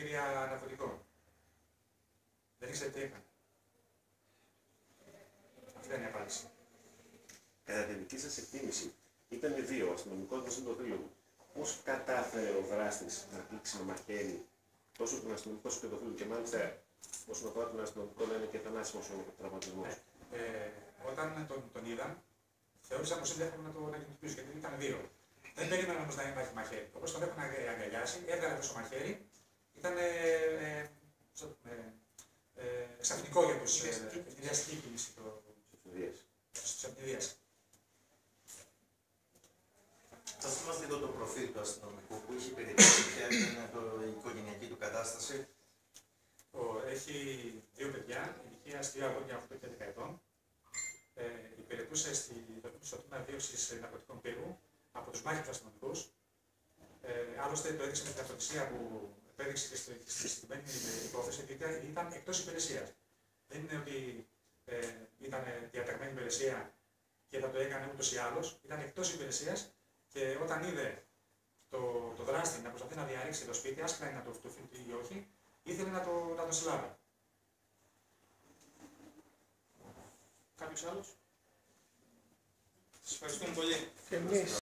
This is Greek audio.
κριτήρια ναρκωτικών. Δεν ήξερε τι έκανε. Αυτή ήταν η απάντηση. Κατά τη δική σας εκτίμηση, ήταν δύο, ο αστυνομικός μαζί το φίλο του. Πώς κατάφερε ο δράστη να πλήξει με μαχαίρι τόσο τον αστυνομικό όσο και το φίλο και μάλιστα όσον αφορά τον αστυνομικό λένε και θανάσιμος ο τραυματισμός; Ε, όταν τον, τον είδαν, θεώρησαν πως είναι εύκολο να το αντιμετωπίσουν γιατί ήταν δύο. Δεν περίμεναν όμω να υπάρχει μαχαίρι. Όπως τον έχουν αγκαλιάσει, έβγαλε το μαχαίρι, ήταν ε, ε, ε, ε, ξαφνικό για τους ευνηδιαστική κίνηση στου ευνηδίε. Θα θυμάστε λίγο το προφίλ του αστυνομικού που είχε περιπτώσει ποια ήταν το, η οικογενειακή του κατάσταση. Ο, έχει δύο παιδιά, ηλικία δύο αγόρια 8 και 10 ετών. Ε, υπηρετούσε στη, στο τμήμα δίωξης ναρκωτικών πύργου από τους μάχητου αστυνομικούς. Ε, άλλωστε το έδειξε με την αυτοδυσία που επέδειξε και στη, στη συγκεκριμένη υπόθεση ότι ήταν εκτός υπηρεσίας. Δεν είναι ότι ε, ήταν διαταγμένη υπηρεσία και θα το έκανε ούτως ή άλλως. Ήταν εκτός υπηρεσίας και όταν είδε το, το δράστη να προσπαθεί να διαρρήξει το σπίτι, άσχετα είναι να το, το ή όχι, ήθελε να το, να το συλλάβει. Κάποιος άλλος; Σας ευχαριστούμε πολύ. Και εμείς.